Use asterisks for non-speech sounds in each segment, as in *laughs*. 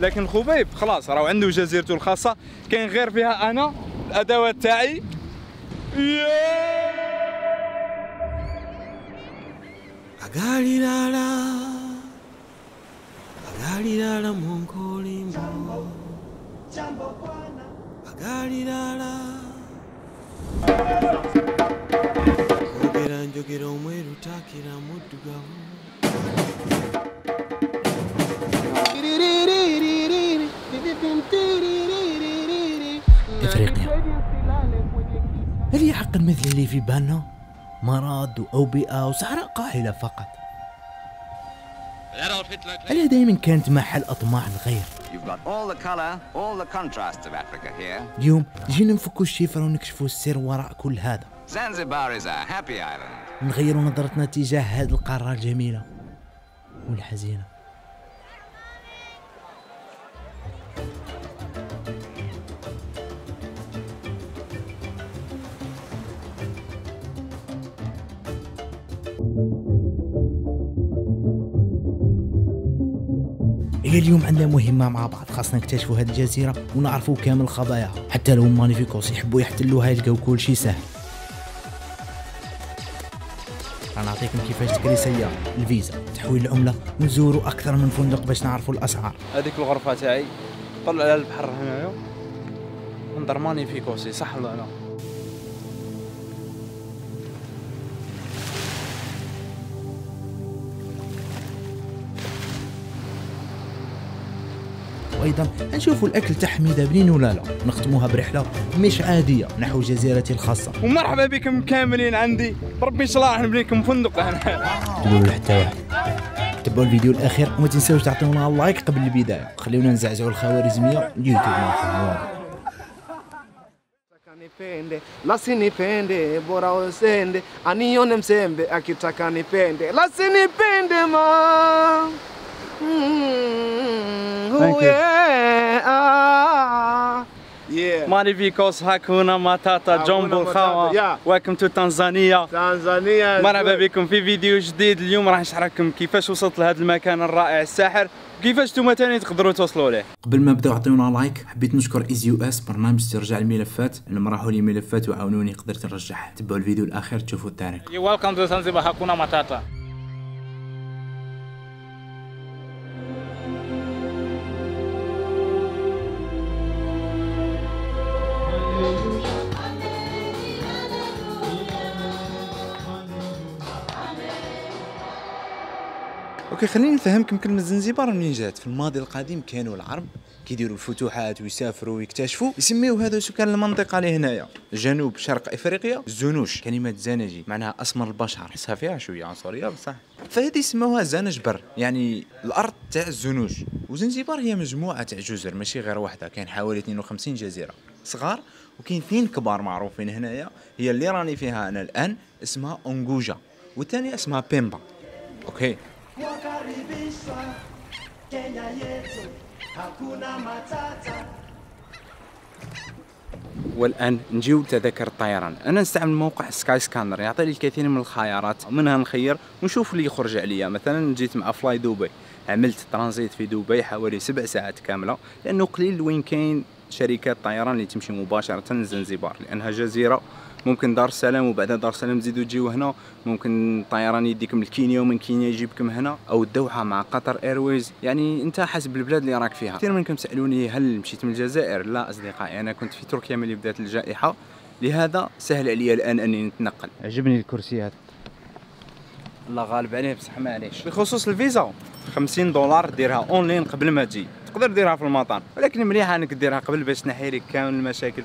لكن خبيب خلاص راهو عنده جزيرته الخاصة. كاين غير فيها أنا الادوات تاعي اغالي إفريقيا. هل يعقل مثل اللي في بالنا مرض واوبئه وصحراء قاحلة فقط. هل دائما كانت محل أطماع الغير. اليوم جينا نفكوا الشفره ونكشفوا السر وراء كل هذا. نغيروا نظرتنا تجاه هذه القارة الجميلة والحزينة. هي اليوم عندنا مهمة مع بعض خاصنا نكتشفوا هذه الجزيرة ونعرفوا كامل خباياها حتى لو مانيفيكوس يحبوا يحتلوها يلقاو كل شيء سهل. نعطيكم كيفاش تكري سيارة. الفيزا تحويل العملة ونزوروا أكثر من فندق باش نعرفوا الأسعار. هذيك الغرفة تاعي طلع على البحر هنايا. منظر مانيفيكوسي صح ولا لا؟ وأيضا نشوفوا الأكل تاع حميدة بنين ولا لا. نختموها برحلة مش عادية نحو جزيرتي الخاصة. ومرحبا بكم كاملين عندي. ربي ان شاء الله راح نبني لكم فندق. هنا تقولوا حتى واحد. تبعوا الفيديو الأخير وما تنساوش تعطونا لايك قبل البداية. خليونا نزعزعوا الخوارزمية. يوتيوب ما nipende lasinipende bora usende anione msembe akitaka nipende. Lasinipende ma. Thank ooh, you. yeah, ah, yeah. Jambo matata، الخاوة يا. Welcome to Tanzania تنزانيا مرحبا بكم في فيديو جديد اليوم راح نشرح لكم كيفاش وصلت لهذا المكان الرائع الساحر كيفاش نتوما تاني تقدروا توصلوا له قبل ما نبداو عطيونا like حبيت نشكر EaseUS برنامج استرجاع الملفات انهم راحوا لي ملفات وعاونوني قدرت نرجعها تبعوا الفيديو الاخير تشوفوا You welcome to Zanzibar Hakuna Matata. أوكي خليني نفهمكم كلمة زنزبار منين جات في الماضي القديم كانوا العرب كيديروا الفتوحات ويسافروا ويكتشفوا. يسميو هذا سكان المنطقة اللي هنايا. جنوب شرق إفريقيا زنوش كلمة زنجي معناها أسمر البشر. حسها فيها شوية عنصرية بصح. فهذه سموها زنجبر يعني الأرض تاع الزنوج وزنزبار هي مجموعة تاع جزر ماشي غير واحدة كاين حوالي 52 جزيرة. صغار وكاين اثنين كبار معروفين هنايا. هي اللي راني فيها أنا الآن اسمها اونجوجا والثانية اسمها بيمبا. Okay. والان نجيو لتذاكر الطيران أنا نستعمل موقع Skyscanner يعطي لي الكثير من الخيارات منها نخير ونشوف اللي يخرج عليا مثلا جيت مع فلاي دبي عملت ترانزيت في دبي حوالي سبع ساعات كامله لأنه قليل وين كاين شركات طيران اللي تمشي مباشرة لزنزبار لأنها جزيرة. ممكن دار السلام وبعد دار السلام تزيدوا تجيو هنا. ممكن طيران يديكم لكينيا ومن كينيا يجيبكم هنا. أو الدوحه مع Qatar Airways يعني أنت حسب البلاد اللي راك فيها. كثير منكم سألوني هل مشيت من الجزائر؟ لا أصدقائي أنا كنت في تركيا ملي بدأت الجائحة. لهذا سهل علي الآن أني نتنقل. عجبني الكرسي هذا. الله غالب عليه بصح معليش. بخصوص الفيزا 50 دولار ديرها أونلاين قبل ما تجي. تقدر ديرها في المطار ولكن مليحة إنك ديرها قبل باش تنحي لك كامل المشاكل.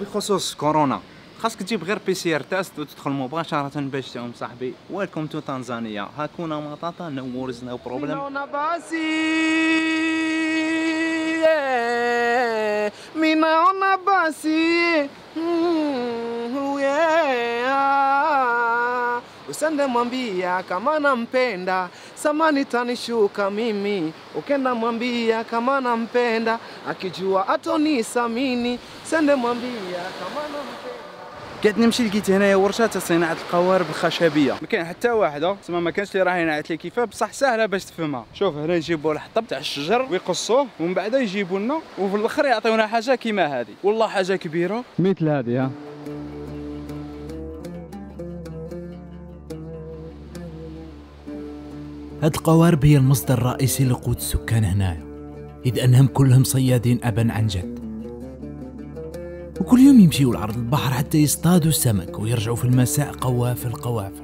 بخصوص كورونا خاصك تجيب غير PCR test وتدخل مباشرة باش تقوم صاحبي. Welcome to Tanzania hakuna matata no worries no problem basi yeah. Minaona Usende mwambia kama nampenda, samani tanishuka mimi. Ukenda mwambia kama nampenda, akijua atonisamini. Sende mwambia kama nampenda. قعدت نمشي لقيت هنايا ورشه تاع صناعة القوارب الخشبية. ما كاين حتى واحدة. تسمى ما كانش اللي راه ينعت لي كيفاه بصح سهلة باش تفهمها. شوف هنا يجيبوا الحطب تاع الشجر. ويقصوه ومن بعد يجيبوا لنا وفي الآخر يعطيونا حاجة كيما هذه. والله حاجة كبيرة. مثل هذه ها. هاد القوارب هي المصدر الرئيسي لقوت السكان هنايا. إذ أنهم كلهم صيادين أبا عن جد. وكل يوم يمشيوا لعرض البحر حتى يصطادوا السمك ويرجعوا في المساء قوافل قوافل.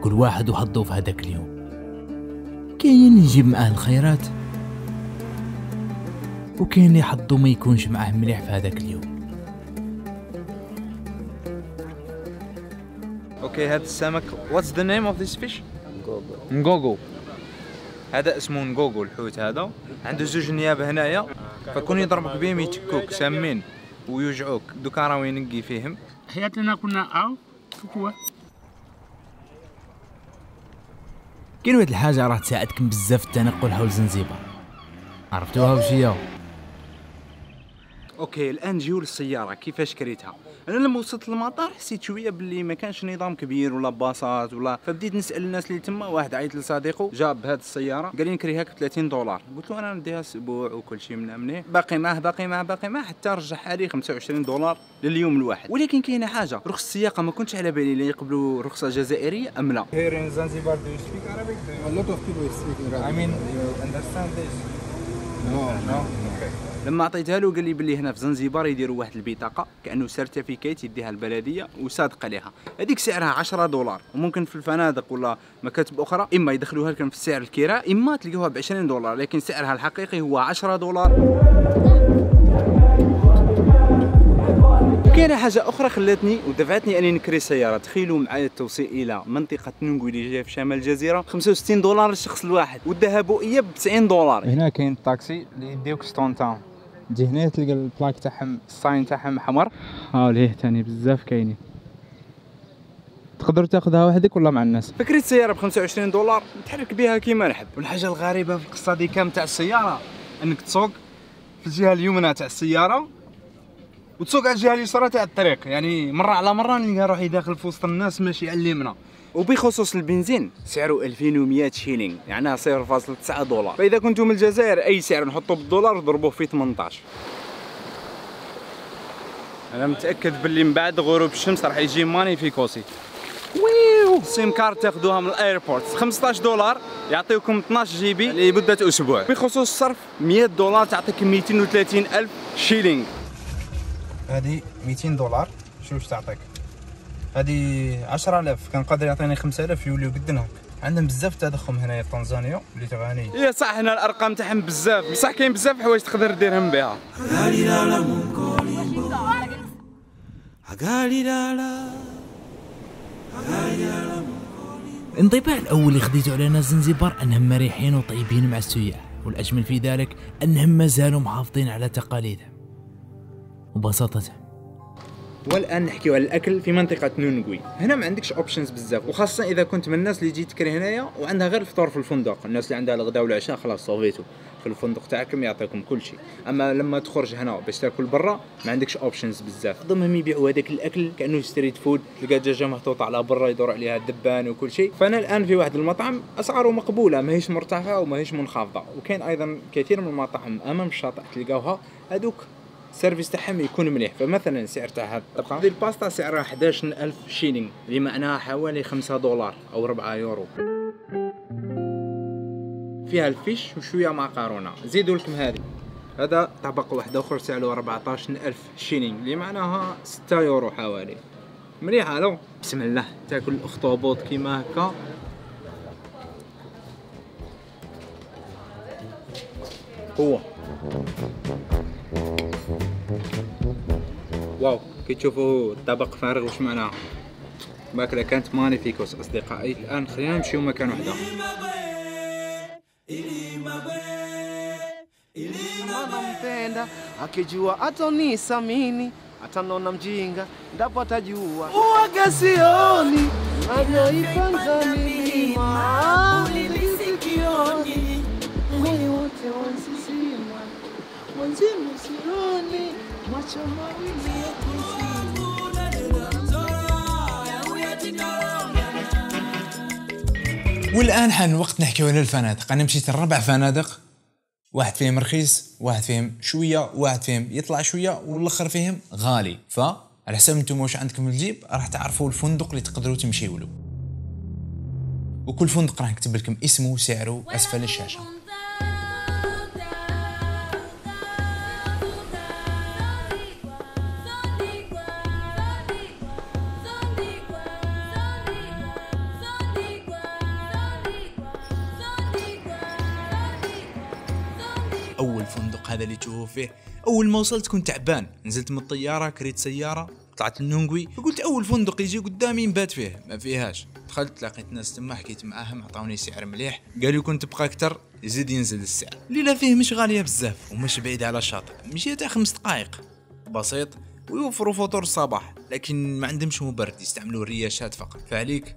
كل واحد وحظه في هذاك اليوم. كاين يجيب معاه الخيرات وكاين اللي حظه ما يكونش معاه مليح في هذاك اليوم. أوكي هذا السمك. واتس ذا نيم اوف ذيس فيش نغوغو. هذا اسمه نغوغو الحوت هذا. عنده زوج نياب هنايا. فكون يضربك بهم يتكوك سامين ويوجعوك. دوكا راهو ينقي فيهم. حياتنا كنا أو كوكوة كاين واحد الحاجة راه تساعدكم بزاف في التنقل حول زنزبار عرفتوها وش هي؟ أوكي الآن نجيو للسيارة. كيفاش كريتها؟ أنا لما وصلت للمطار حسيت شوية باللي ما كانش نظام كبير ولا باصات ولا فبديت نسأل الناس اللي تما واحد عيط لصديقه جاب هذه السيارة قال لي نكريها ب 30 دولار قلت له أنا نديها أسبوع وكل شيء من منه باقي معاه باقي معاه باقي معاه حتى رجعها لي 25 دولار لليوم الواحد ولكن كاينة حاجة رخص السياقة ما كنتش على بالي لا يقبلوا رخصة جزائرية أم لا Here in Zanzibar do you speak Arabic? A lot of people speak Arabic. I mean, you understand this? No, no. Okay. لما عطيتها له قال لي باللي هنا في زنزبار يديروا واحد البطاقه كأنه certificate يديها البلدية وصادقه لها هذيك سعرها 10 دولار. وممكن في الفنادق ولا مكاتب أخرى إما يدخلوها لكم في سعر الكراء إما تلقوها ب 20 دولار. لكن سعرها الحقيقي هو 10 دولار. وكاينه حاجة أخرى خلاتني ودفعتني أني نكري سيارة. تخيلوا معايا التوصيل إلى منطقة نونغوي اللي جاية في شمال الجزيرة. 65 دولار للشخص الواحد. والذهبويه ب 90 دولار. هنا كاين الطاكسي اللي يديوك Stone Town تجي هنا تلقى ال plaque تاعهم ال sign تاعهم احمر ها ليه تاني بزاف كاينين. تقدر تاخذها وحدك ولا مع الناس؟ فكريت سياره ب 25 دولار نتحرك بها كيما نحب. والحاجة الغريبة في القصة دي كام تاع السيارة إنك تسوق في الجهة اليمنى تاع السيارة وتسوق على الجهة اليسرى تاع الطريق. يعني مرة على مرة نلقى روحي داخل في وسط الناس ماشي على اليمنى. وبخصوص البنزين سعره 2100 شيلينغ يعني 0.9 دولار. فإذا كنتم من الجزائر أي سعر نحطه بالدولار وضربوه في 18 أنا متأكد باللي من بعد غروب الشمس راح يجي مانيفيكوسي. ويو! SIM card تاخذوها من ال airport. 15 دولار يعطيكم 12 GB. لمدة أسبوع. بخصوص الصرف 100 دولار تعطيك 230 ألف شيلينغ. هذه 200 دولار. شوف تعطيك؟ هذه 10000 كان قادر يعطيني 5000 يوليو قد عندهم بزاف تضخم هنايا في طنزانيا اللي تغاني اي صح هنا الأرقام تاعهم بزاف. بصح كاين بزاف حوايج تقدر ديرهم بها. الانطباع الأول اللي خديته على ناس زنزبار أنهم مريحين وطيبين مع السياح والأجمل في ذلك أنهم ما زالوا محافظين على تقاليدهم وبساطتهم. والآن نحكيو على الأكل في منطقة نونغوي. هنا ما عندكش options بزاف وخاصة إذا كنت من الناس اللي جيت تكري هنايا وعندها غير الفطور في الفندق. الناس اللي عندها الغداء والعشاء خلاص صوفيتو في الفندق تاعكم يعطيكم كل شيء. أما لما تخرج هنا باش تاكل برا ما عندكش options بزاف. معظمهم يبيعوا هذاك الأكل كأنه street food تلقى دجاجه محطوطه على برا يدور عليها الدبان وكل شيء. فأنا الآن في واحد المطعم أسعاره مقبولة ماهيش مرتفعة وماهيش منخفضة. وكاين أيضا كثير من المطاعم أمام الشاطئ تلقاوها هذوك السيرفيس تاعهم يكون مليح. فمثلا سعر تاع هاد الطبقه هذه الباستا سعرها 11000 شيلينغ. اللي معناها حوالي 5 دولار أو 4 يورو. فيها ال fish وشوية معقرونه زيدوا لكم هذه. هذا طبق واحد آخر سعره 14000 شيلينغ. اللي معناها 6 يورو حوالي. مليح ألو بسم الله. تاكل الأخطبوط كيما هكا. هو. واو كي تشوفوا الطبق فارغ واش معناها الماكله كانت magnifique أصدقائي. الآن خلينا نمشيو مكان واحد والآن حان الوقت نحكيو على الفنادق. أنا مشيت لربع فنادق. واحد فيهم رخيص واحد فيهم شوية واحد فيهم يطلع شوية والآخر فيهم غالي. ف على حسب نتوما واش عندكم الجيب راح تعرفوا الفندق اللي تقدروا تمشيو له. وكل فندق راح نكتب لكم اسمه وسعره أسفل الشاشة. هذا اللي تشوفوه فيه أول ما وصلت كنت تعبان. نزلت من الطيارة كريت سيارة طلعت النونغوي فقلت أول فندق يجي قدامي نبات فيه. ما فيهاش. دخلت لقيت ناس تما حكيت معاهم عطاوني سعر مليح. قالوا كنت تبقى أكثر يزيد ينزل السعر. الليلة فيه مش غالية بزاف ومش بعيد على الشاطئ مشيت تاع خمس دقائق. بسيط. ويوفروا فطور الصباح لكن ما عندهمش مبرد يستعملوا الرياشات فقط. فعليك؟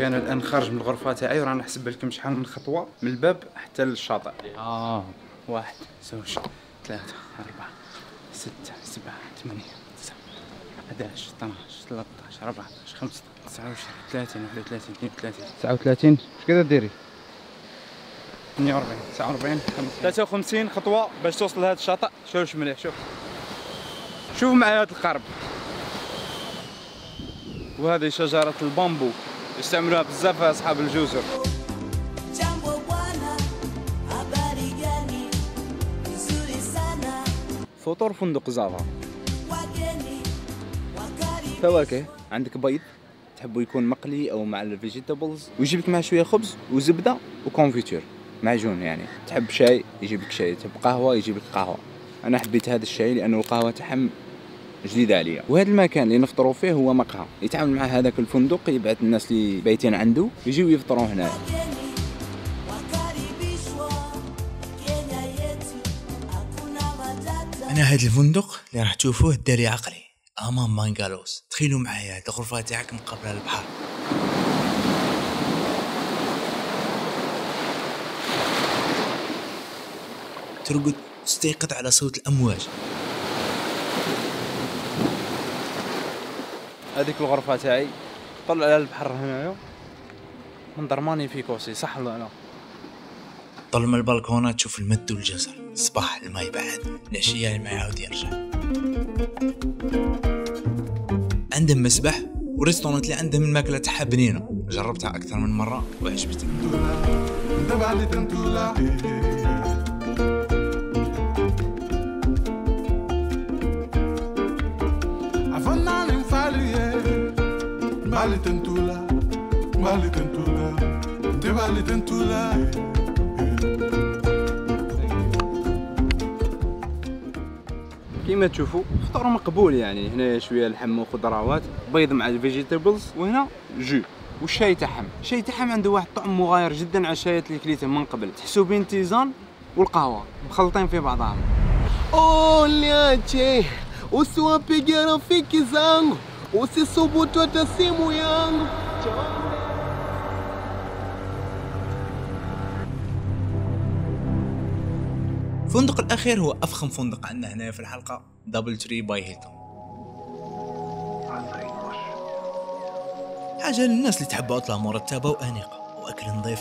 أوكي أنا الآن خارج من الغرفة تاعي ورانا نحسب لكم شحال من خطوة من الباب حتى للشاطئ. آه واحد زوج ثلاثة أربعة ستة سبعة ثمانية تسعة 11 12 13 14 15 29 30 31 32 39 اش كذا ديري؟ 48 49 53 خطوة باش توصل لهذا الشاطئ. شوف مليح شوف. شوف معايا هذا القرب وهذه شجرة البامبو. يستعملوها بزاف أصحاب الجزر فطور فندق زافا فواكه عندك بيض؟ تحبوا يكون مقلي أو مع ال vegetables؟ ويجيب لك معاه شوية خبز وزبدة و confiture معجون يعني. تحب شاي؟ يجيب لك شاي. تحب قهوة؟ يجيب لك قهوة. أنا حبيت هذا الشاي لأنه القهوة تاعهم جديدة عليا. وهذا المكان اللي نفطروا فيه هو مقهى. يتعامل مع هذاك الفندق يبعث الناس اللي بايتين عنده يجيو يفطروا هنا. wageni wakaribishwa Kenya yetu, hakuna matata. أنا هذا الفندق اللي راح تشوفوه داري عقلي. امام بانجالوس تخيلوا معايا هاد الغرفة تاعك مقابله البحر. ترقد تستيقظ على صوت الأمواج. هذيك الغرفة تاعي. طلع على البحر هنايا. منظر magnifique صح ولا لا؟ طل من البلكونة تشوف المد والجزر. الصباح الماء يبعد العشية الماء يعاود يرجع. عندهم مسبح و restaurant اللي عندهم الماكلة تاعها بنينة. جربتها أكثر من مرة وعجبتني. Mbali tentula. Mbali tentula. Ndabali tentula. كيما تشوفوا فطور مقبول يعني هنا شوية لحم وخضروات بيض مع الفيجيتابلز وهنا جو والشاي تاعهم الشاي تاعهم عنده واحد الطعم مغاير جدا على الشايات اللي كليتهم من قبل تحسوا بين تيزان والقهوة مخلطين في بعضهم Oh, niache, usiwapige rafiki zangu, usisubutu hata simu yangu. الفندق الأخير هو أفخم فندق عندنا هنا في الحلقة DoubleTree by Hilton حاجة للناس اللي تحب عطلة مرتبة وأنيقة وأكل نظيف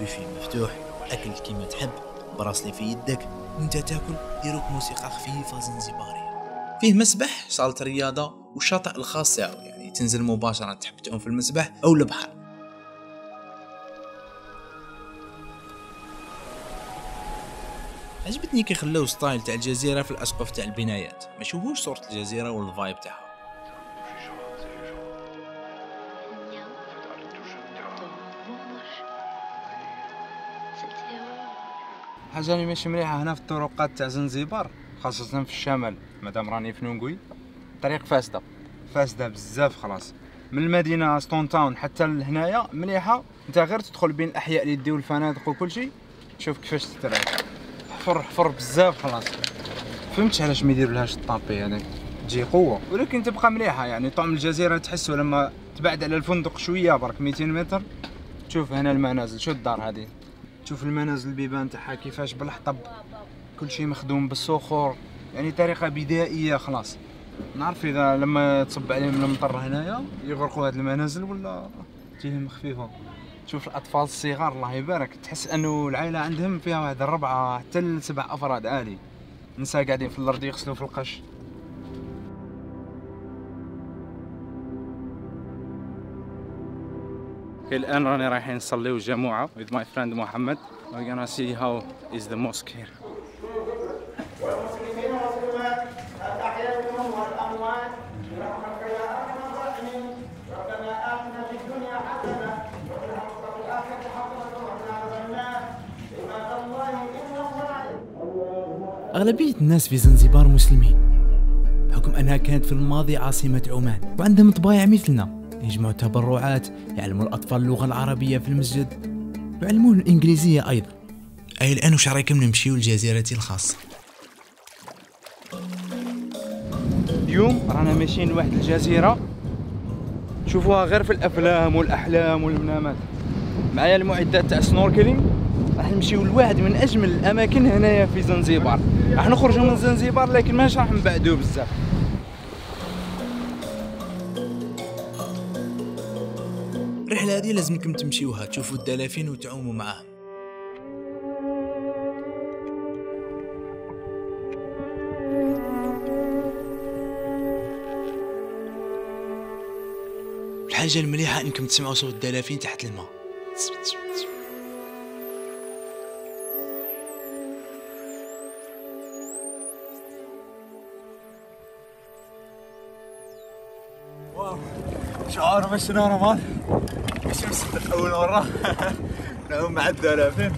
بيفي مفتوح أكل كيما تحب bracelet في يدك وانت تاكل يروك موسيقى خفيفة زنزبارية فيه مسبح صالة رياضة وشاطئ الخاص تاعو يعني تنزل مباشرة تحب تعوم في المسبح أو البحر. عجبتني كي خلاو style تاع الجزيرة في الأسقف تاع البنايات. ما يشوفوش صورة الجزيرة وال vibe تاعها. حاجة اللي ماشي مليحة هنا في الطرقات تاع زنزبار خاصة في الشمال. مادام راني في نونغوي. طريق فاسدة. فاسدة بزاف خلاص. من المدينة Stone Town حتى لهنايا مليحة. أنت غير تدخل بين الاحياء اللي يديو الفنادق وكل شيء تشوف كيفاش تترعب. حفر حفر بزاف خلاص. فهمتش علاش ما يديرولهاش ال tapis هذاك تجي قوة. ولكن تبقى مليحة يعني طعم الجزيرة تحسه لما تبعد على الفندق شوية برك 200 متر. شوف هنا المنازل شو الدار هذه؟ شوف المنازل البيبان تاعها كيفاش بالحطب. كل شيء مخدوم بالصخور. يعني طريقة بدائية خلاص. نعرف إذا لما تصب عليهم المطر هنايا يغرقوا هاد المنازل ولا تجيهم خفيفه شوف الأطفال الصغار الله يبارك. تحس أنه العائلة عندهم فيها واحد الربعة حتى لسبع أفراد عادي نساء قاعدين في الأرض يغسلوا في القش. الآن راني رايحين نصليو جماعة with my friend محمد we're gonna see how is the mosque here. أغلبية الناس في زنزبار مسلمين. بحكم أنها كانت في الماضي عاصمة عمان وعندهم طبايع مثلنا. يجمعوا تبرعات يعلموا الأطفال اللغة العربية في المسجد. ويعلمون الإنجليزية أيضا. أي الآن وش رأيكم نمشيو لجزيرتي الخاصة؟ اليوم رانا ماشيين لواحد الجزيرة. شوفوها غير في الأفلام والأحلام والمنامات. معايا المعدات تاع سنوركلينج راح نمشيو لواحد من أجمل الأماكن هنايا في زنزبار. راح نخرجوا من زنزبار لكن ماش راح نبعدوا بزاف. الرحلة هذه لازمكم تمشيوها تشوفوا الدلافين وتعوموا معاهم. الحاجة المليحة إنكم تسمعوا صوت الدلافين تحت الماء. مش normal مش مصدق أول مرة. *laughs* نعوم مع الدلافين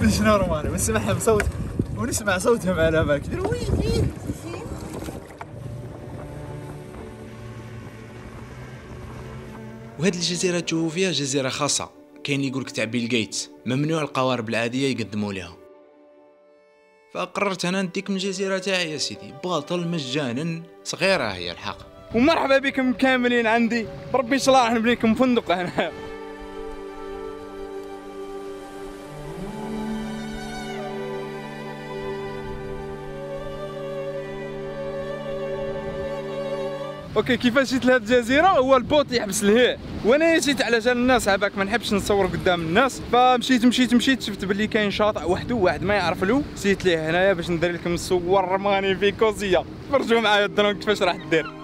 مش normal ونسمعهم صوت ونسمع صوتهم على بالك oui وهاد الجزيرة فيها جزيرة خاصة. كاين يقولك تاع بيل جيتس ممنوع القوارب العادية يقدموا لها. فقررت أنا نديك من الجزيرة تاعي يا سيدي. باطل مجانا صغيرة هي الحق. ومرحبا بكم كاملين عندي. بربي ان شاء الله راح نبني لكم فندق هنا. أوكي كيفاش جيت لهاد الجزيرة؟ هو البوط يحبس الهيء وأنا جيت على جال الناس عباك ما نحبش نصور قدام الناس. فمشيت مشيت مشيت شفت باللي كاين شاطئ وحده واحد ما يعرف له. جيت ليه هنايا باش ندير لكم الصور مانيفيكوزية. فرجوا معايا الدرون كيفاش راح دير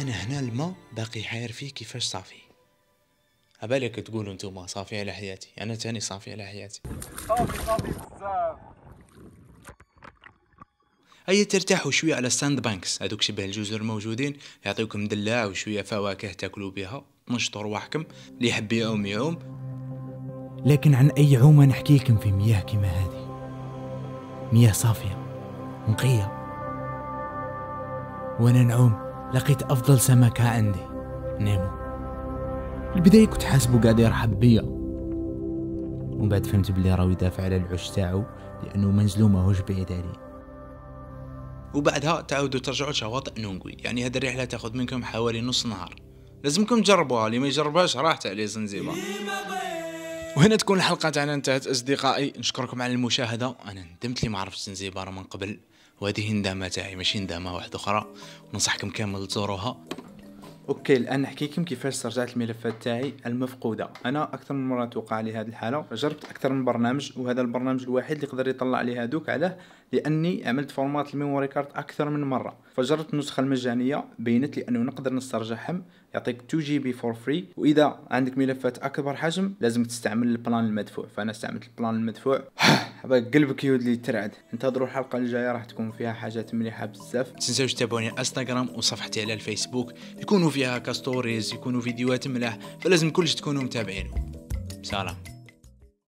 أنا هنا الماء باقي حاير فيه كيفاش صافي؟ عبالك تقولوا انتوما صافي على حياتي أنا تاني صافي على حياتي. صافي صافي بزاف. هيا ترتاحوا شوية على ال sandbanks هذوك شبه الجزر الموجودين يعطيوكم دلاع وشوية فواكه تاكلوا بها تنشطوا رواحكم اللي يحب يعوم يعوم. لكن عن أي عومة نحكي لكم في مياه كيما هذه؟ مياه صافية نقية. وأنا نعوم. لقيت أفضل سمكه عندي نيمو. في البداية كنت حاسبه قاعد يرحب بيا ومن بعد فهمت بلي راهو يدافع على العش تاعو لأنه منزلو ماهوش بعيد عليه. وبعدها تعودوا ترجعوا لشواطئ نونغوي يعني هذه الرحلة تاخذ منكم حوالي نص نهار. لازمكم تجربوها اللي ما يجربهاش راحت عليه زنزبار وهنا تكون الحلقة تاعنا انتهت أصدقائي. نشكركم على المشاهدة. أنا ندمت لي ما عرفت زنزبار من قبل. وهذه ندامه تاعي ماشي ندامه واحدة أخرى. ننصحكم كامل تزوروها. okay الآن نحكي لكم كيفاش استرجعت الملفات تاعي المفقودة. أنا أكثر من مرة توقع لي هذه الحالة. جربت أكثر من برنامج وهذا البرنامج الوحيد اللي يقدر يطلع لي هذوك علاه لأني عملت format ال memory card أكثر من مرة. فجربت النسخه المجانية بينت لي انه نقدر نسترجعهم. يعطيك 2 GB for free وإذا عندك ملفات أكبر حجم لازم تستعمل ال plan المدفوع. فأنا استعملت ال plan المدفوع. *sighs* قلبك يودلي ترعد. انتظروا الحلقة الجاية راح تكون فيها حاجات مليحة بزاف. تنساوش تتابعوني على إنستغرام وصفحتي على الفيسبوك. يكونوا فيها كاستوريز يكونوا فيديوهات ملاح فلازم كلش تكونوا متابعين سلام.